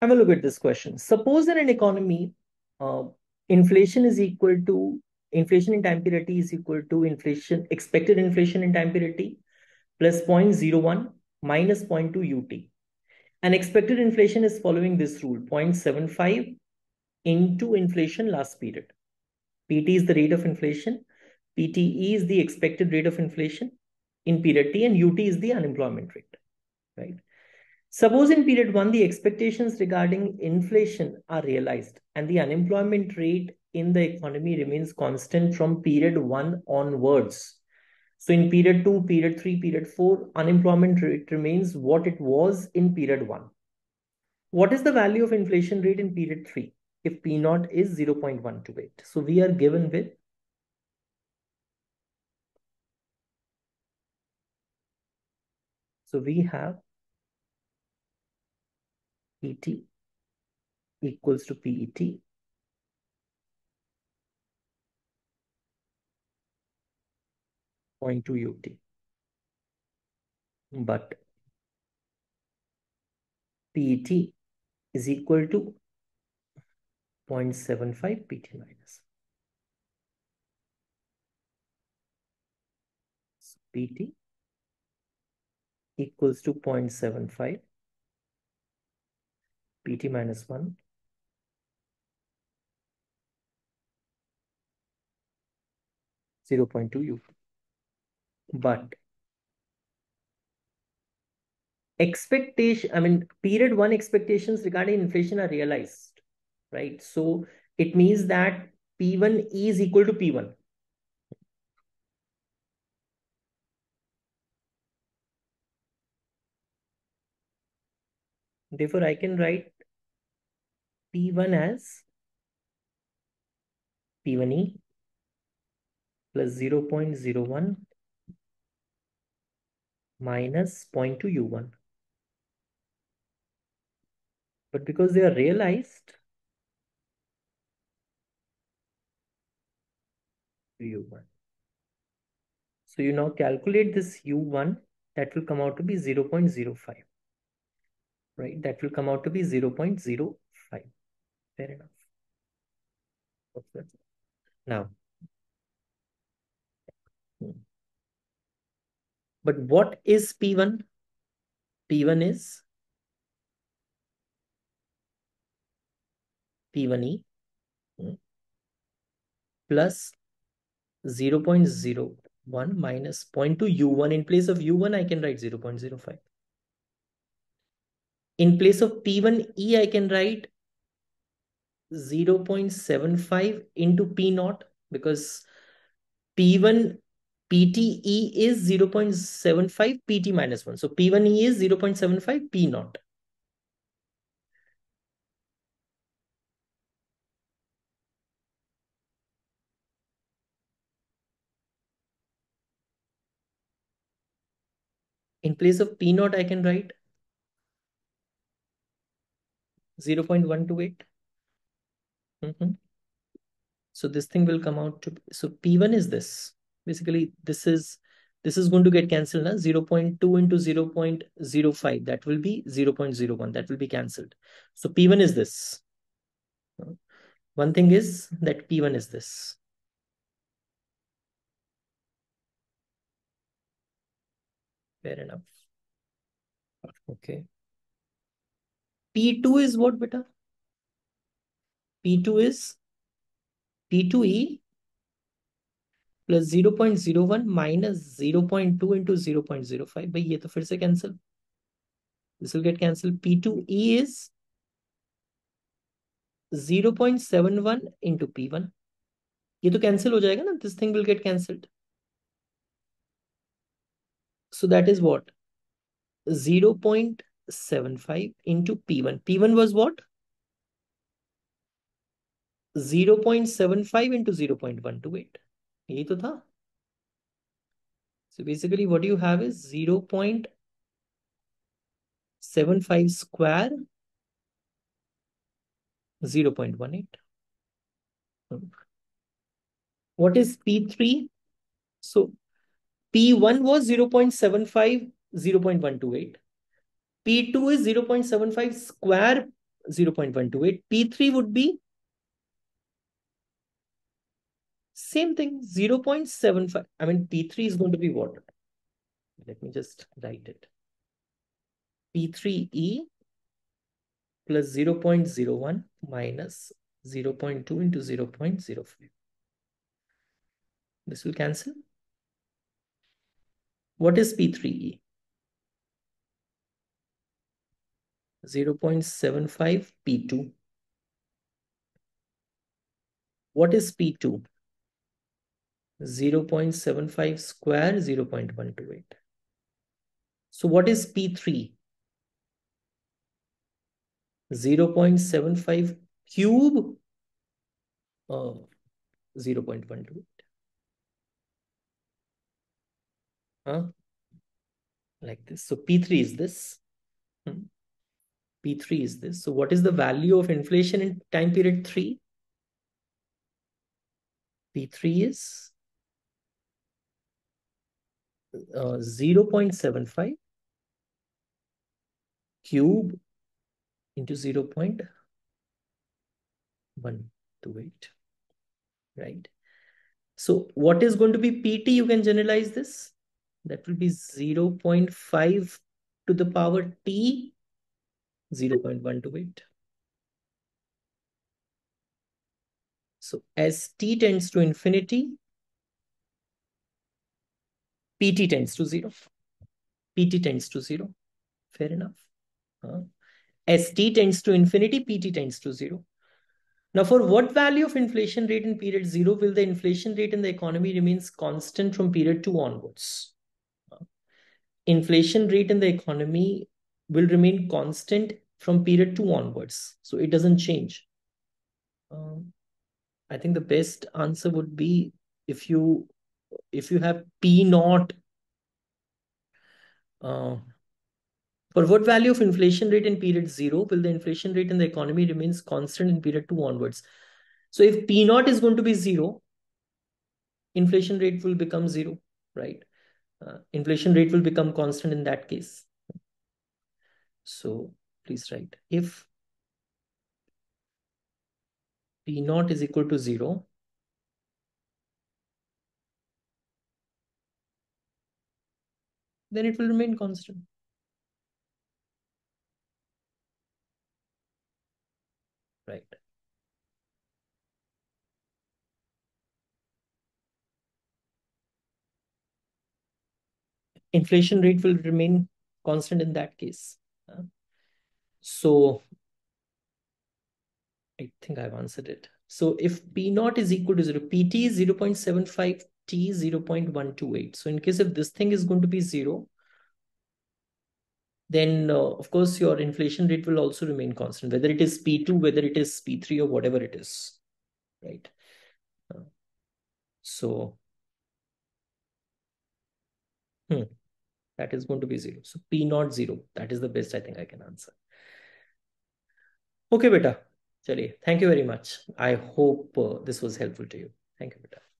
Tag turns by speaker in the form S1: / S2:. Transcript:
S1: Have a look at this question. Suppose in an economy, uh, inflation is equal to inflation in time period t is equal to inflation expected inflation in time period t plus 0.01 minus 0.2 ut. And expected inflation is following this rule 0.75 into inflation last period. PT is the rate of inflation. PTE is the expected rate of inflation in period T and UT is the unemployment rate, right? Suppose in period one, the expectations regarding inflation are realized and the unemployment rate in the economy remains constant from period one onwards. So in period two, period three, period four, unemployment rate remains what it was in period one. What is the value of inflation rate in period three if P naught is 0.128? So we are given with So we have PT equals to PET point two UT. But PET is equal to 0.75 PT minus. So PT equals to 0.75 pt minus 1 0.2 u. But expectation i mean period 1 expectations regarding inflation are realized right? So it means that p1 is equal to p1 Therefore, I can write P1 as P1E plus 0 0.01 minus 0.2 U1. But because they are realized, U1. So you now calculate this U1, that will come out to be 0 0.05 right? That will come out to be 0 0.05. Fair enough. Now, but what is P1? P1 is P1E hmm. plus 0 0.01 minus 0.2 U1. In place of U1, I can write 0 0.05. In place of P1E, I can write 0 0.75 into P naught because P1 PTE is 0 0.75 PT minus 1. So P1E is 0 0.75 P naught. In place of P naught, I can write 0 0.128. Mm -hmm. So this thing will come out to, so P1 is this. Basically, this is, this is going to get cancelled now. 0 0.2 into 0 0.05. That will be 0 0.01. That will be cancelled. So P1 is this. One thing is that P1 is this. Fair enough. Okay. P2 is what, beta? P2 is P2E plus zero point zero one minus zero point two into zero point zero five भाई, ये तो फिर से cancel this will get cancel P two E is zero point seven one into P one ये तो cancel हो जाएगा ना. This thing will get so that is what zero point seven five into P one P one was what 0. 0.75 into P1. P1 was what? 0.75 into 0.128. यही तो था. So basically what you have is 0.75 square 0.18. What is P3? So P1 was 0.75, 0.128. P2 is 0.75 square 0.128. P3 would be same thing, 0.75. I mean, P3 is going to be what? Let me just write it. P3E plus 0.01 minus 0.2 into 0.05. This will cancel. What is P3E? 0.75 P2. What is P2? 0.75 square, 0.128. So what is P3? 0.75 cube, uh, 0.128. Huh? Like this. So P3 is this. Hmm. P3 is this. So what is the value of inflation in time period 3? P3 is uh, 0.75 cube into 0.128, right? So what is going to be PT? You can generalize this. That will be 0.5 to the power T 0.128. So as t tends to infinity, pt tends to 0. pt tends to 0. Fair enough. Uh, as t tends to infinity, pt tends to 0. Now, for what value of inflation rate in period 0 will the inflation rate in the economy remains constant from period 2 onwards? Inflation rate in the economy will remain constant from period 2 onwards. So it doesn't change. Um, I think the best answer would be if you if you have P naught uh, for what value of inflation rate in period 0 will the inflation rate in the economy remains constant in period 2 onwards? So if P naught is going to be 0, inflation rate will become 0, right? Uh, inflation rate will become constant in that case. So please write if P naught is equal to 0, then it will remain constant. Right. Inflation rate will remain constant in that case. Uh, so I think I've answered it. So if P naught is equal to 0, PT is 0 0.75, T 0 0.128. So in case if this thing is going to be 0, then uh, of course your inflation rate will also remain constant, whether it is P2, whether it is P3 or whatever it is, right? Uh, so hmm, that is going to be 0. So P naught 0, that is the best I think I can answer. Okay, beta. Chaliye, thank you very much. I hope uh, this was helpful to you. Thank you, beta.